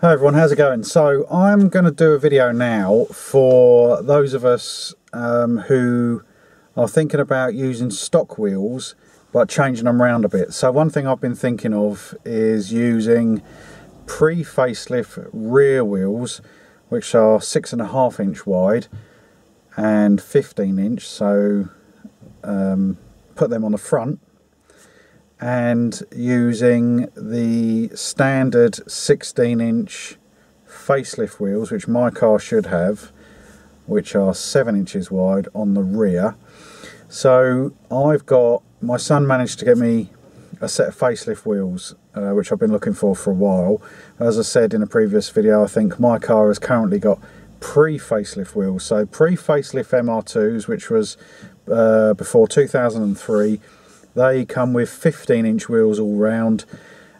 Hi everyone, how's it going? So I'm going to do a video now for those of us um, who are thinking about using stock wheels but changing them around a bit. So one thing I've been thinking of is using pre-facelift rear wheels which are six and a half inch wide and 15 inch so um, put them on the front and using the standard 16 inch facelift wheels which my car should have which are 7 inches wide on the rear. So I've got my son managed to get me a set of facelift wheels uh, which I've been looking for for a while. As I said in a previous video I think my car has currently got pre-facelift wheels. So pre-facelift MR2s which was uh, before 2003 they come with 15 inch wheels all round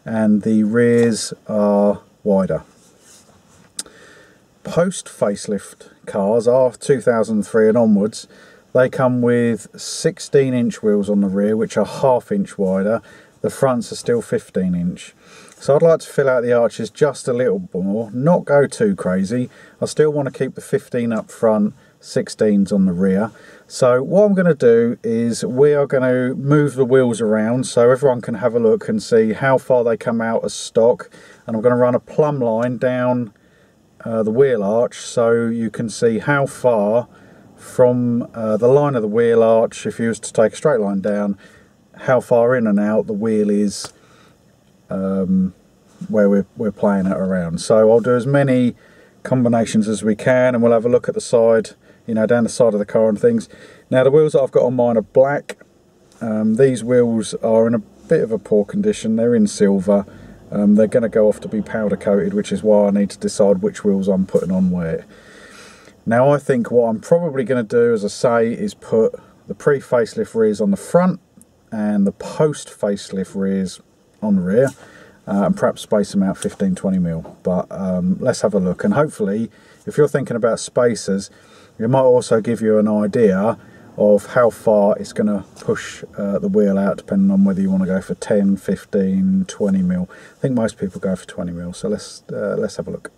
and the rears are wider. Post facelift cars are 2003 and onwards they come with 16 inch wheels on the rear which are half inch wider. The fronts are still 15 inch. So I'd like to fill out the arches just a little more not go too crazy. I still want to keep the 15 up front 16s on the rear so what I'm going to do is we are going to move the wheels around so everyone can have a look and see how far they come out as stock. And I'm going to run a plumb line down uh, the wheel arch so you can see how far from uh, the line of the wheel arch, if you was to take a straight line down, how far in and out the wheel is um, where we're, we're playing it around. So I'll do as many combinations as we can and we'll have a look at the side you know, down the side of the car and things. Now the wheels that I've got on mine are black. Um, these wheels are in a bit of a poor condition. They're in silver. Um, they're going to go off to be powder coated, which is why I need to decide which wheels I'm putting on where. Now I think what I'm probably going to do, as I say, is put the pre-facelift rears on the front and the post-facelift rears on the rear. Uh, and perhaps space them out 15-20 mil. But um, let's have a look. And hopefully, if you're thinking about spacers, it might also give you an idea of how far it's going to push uh, the wheel out depending on whether you want to go for 10, 15, 20 mil. I think most people go for 20 mil, so let's, uh, let's have a look.